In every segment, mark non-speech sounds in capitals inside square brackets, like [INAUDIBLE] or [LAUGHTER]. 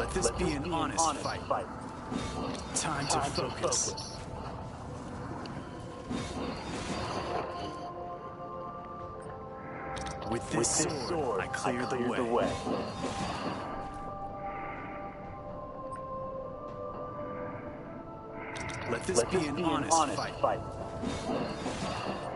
Let this be an honest fight. Time to focus. With this sword, I clear the way. Let this be an honest fight. The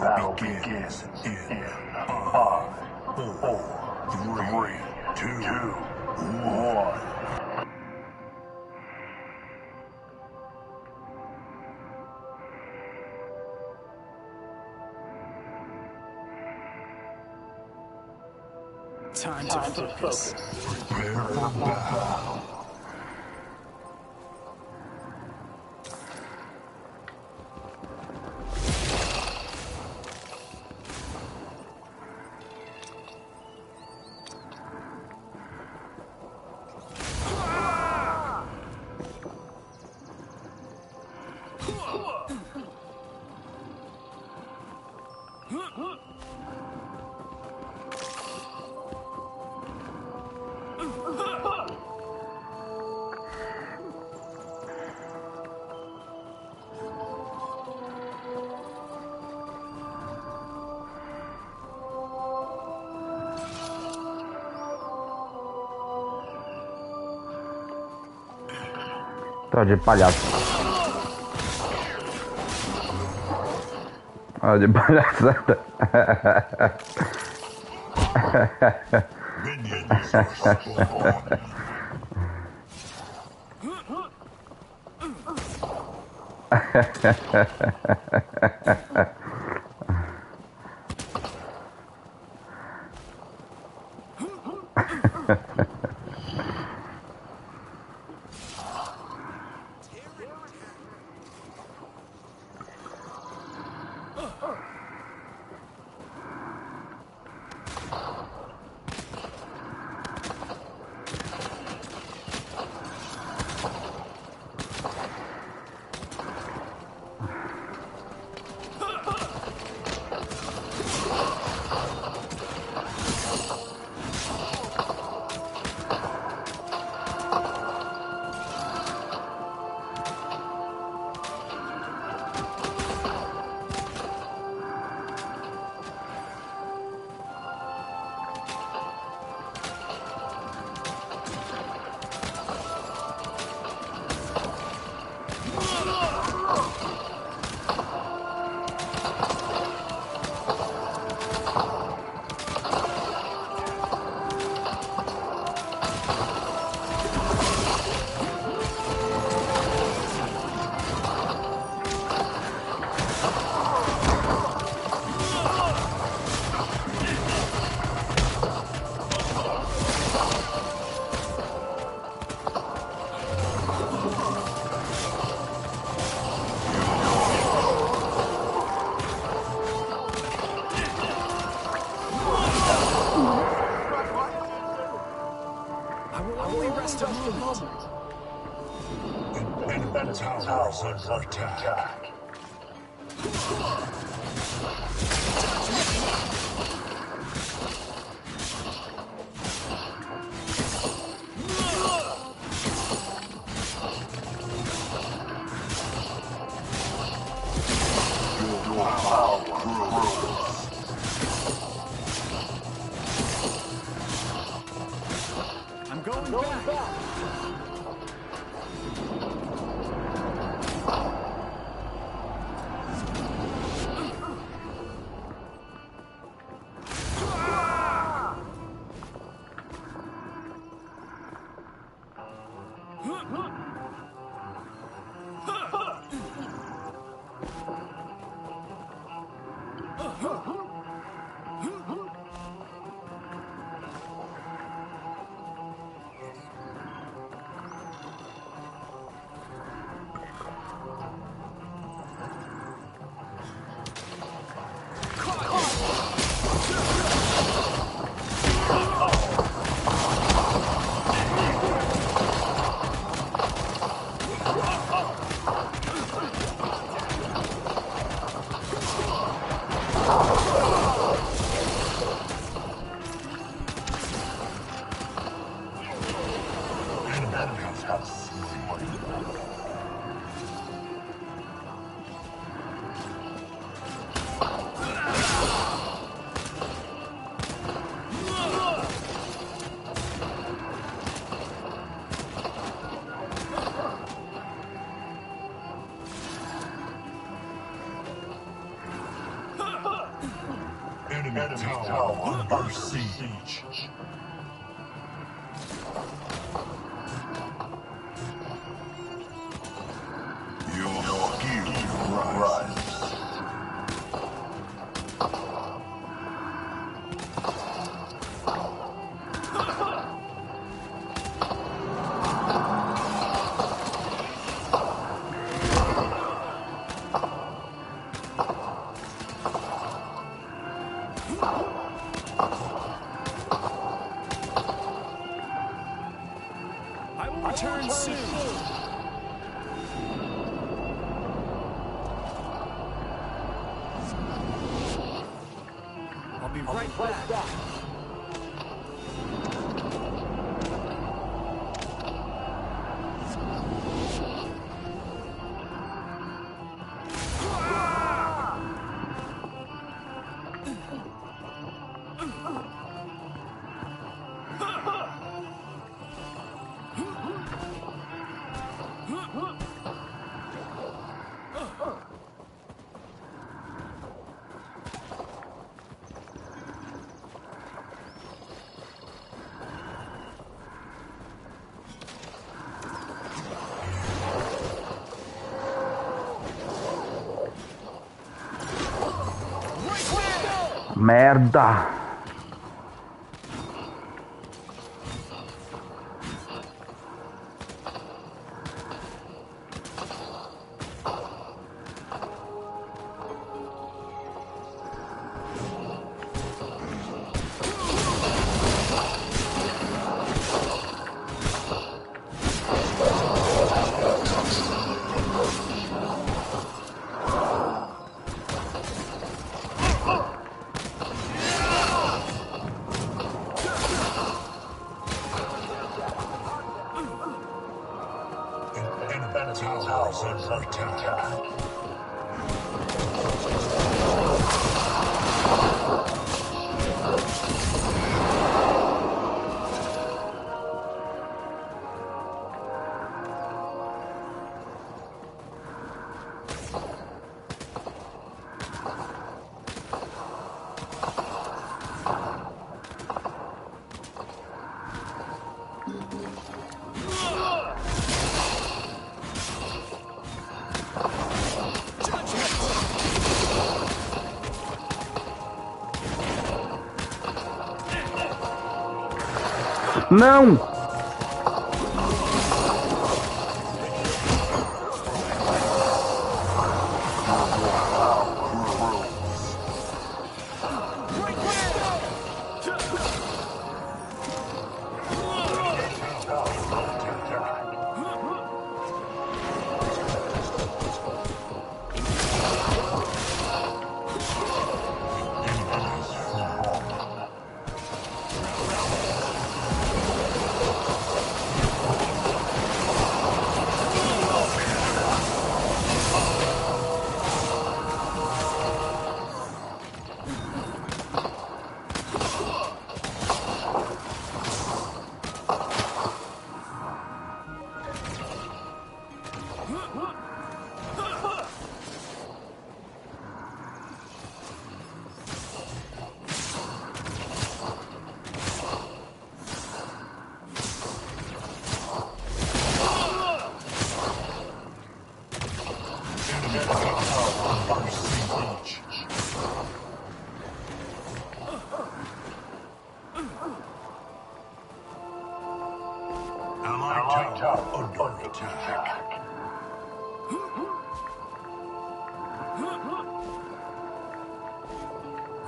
battle begins in five, four, three, two, one. Time to focus. Prepare for battle. Tá de palhaço. Ah, de palhaçada. [LAUGHS] attack. Tower Merda! Não!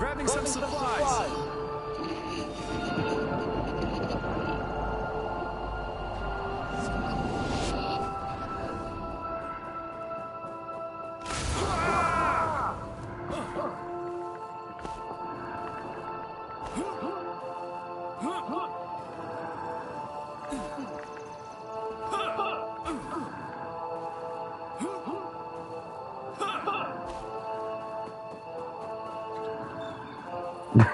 grabbing, grabbing some supplies. Some supplies.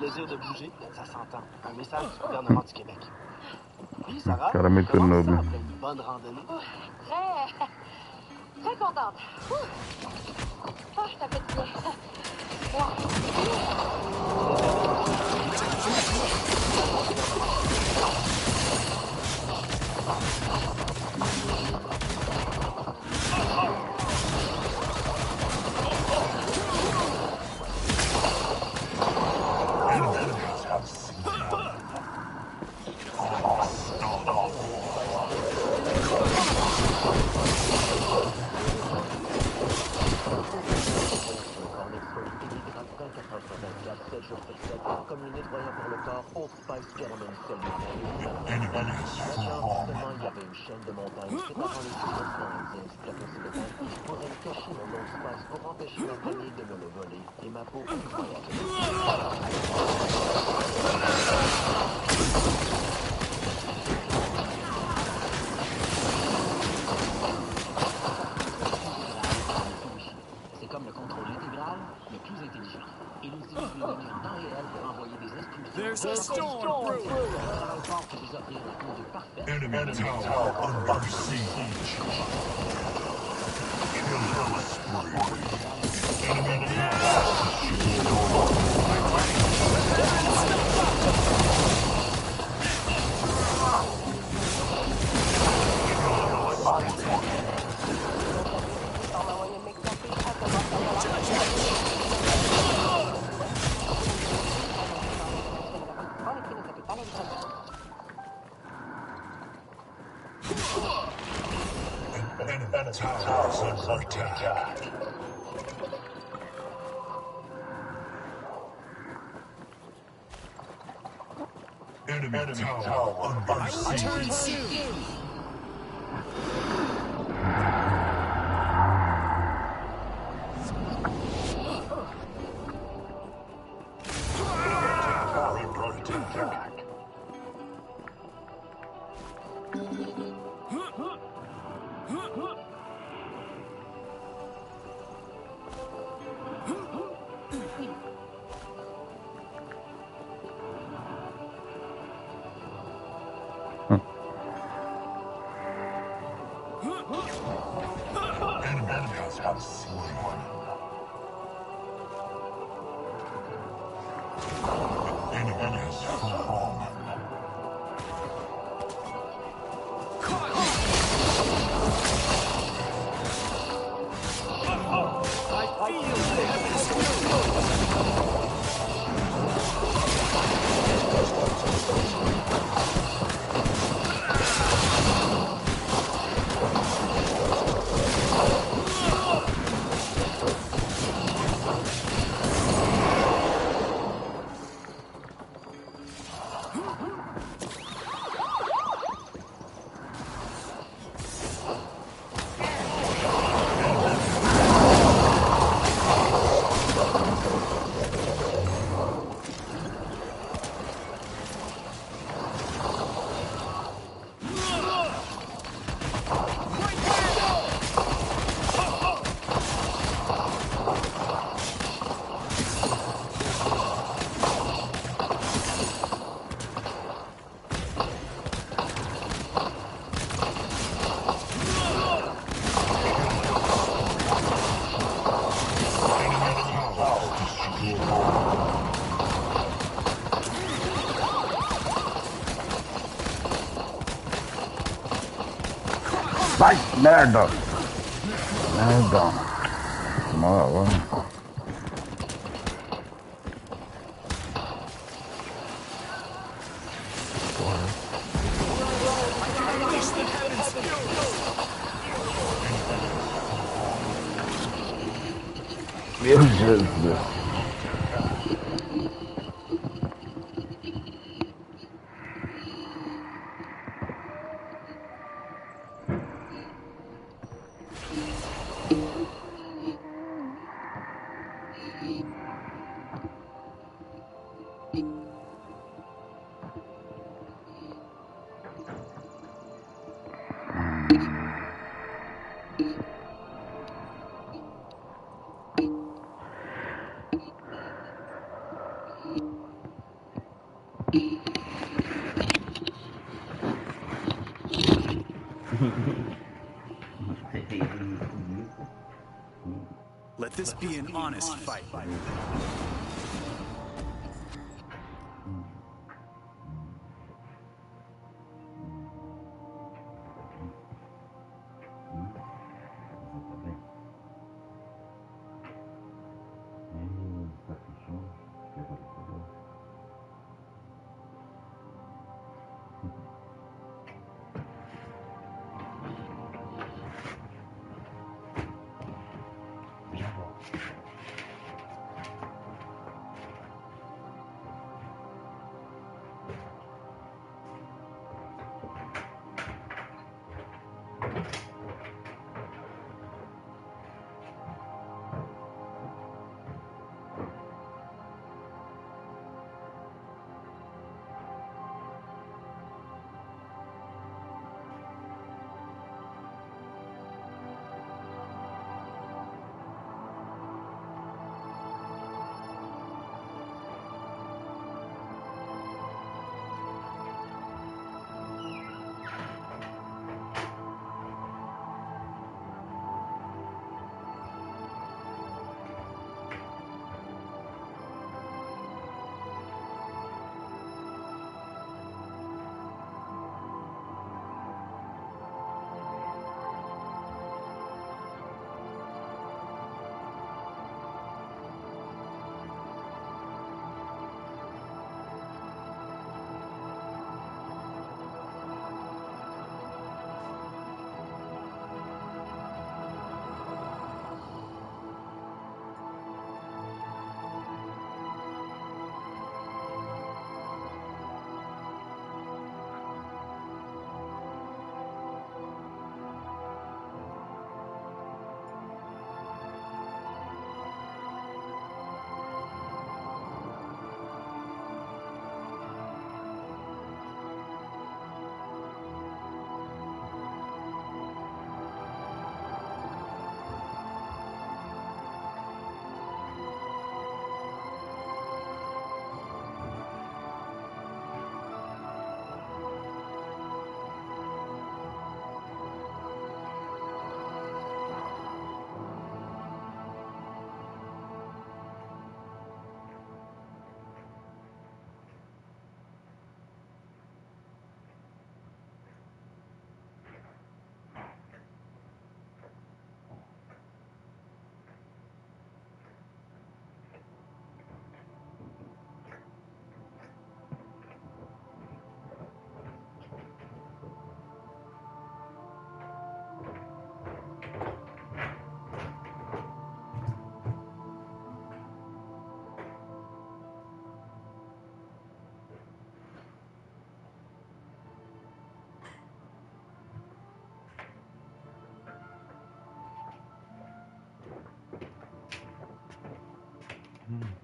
Le plaisir de bouger, ça s'entend. Un message du gouvernement du Québec. Puis, Sarah, Gotta comment ça après une bonne randonnée? Très, très contente. There's a storm brewing. Enemy tower under siege. Kill us. Tower is under attack. Enemy tower under I will return siege. Slain. Enemy has fallen. Nerede? Nerede? Mala lan. Very good. Let this be an honest fight.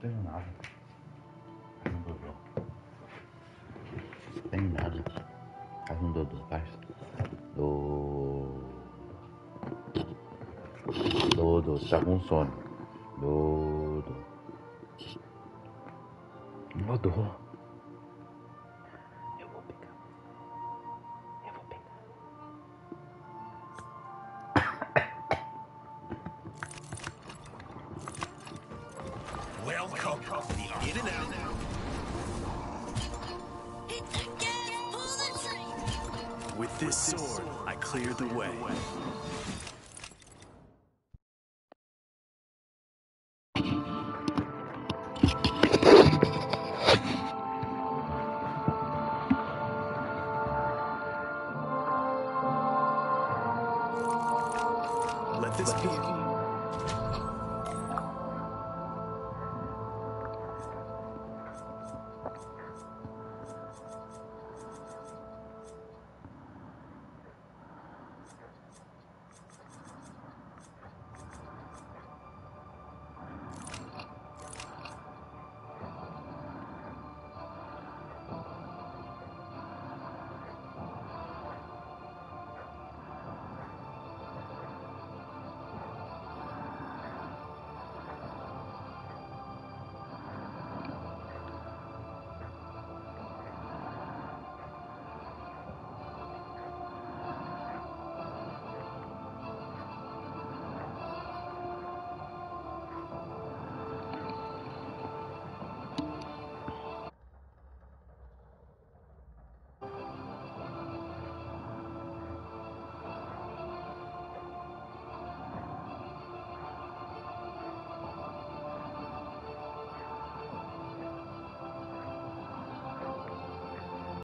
vejo nada. Faz um dodô. Tem nada aqui. Faz um dodô, faz. Do. Do, do. Tá com sono. Do, do. Dodô. Welcome. The in and out. With this sword, I clear the way.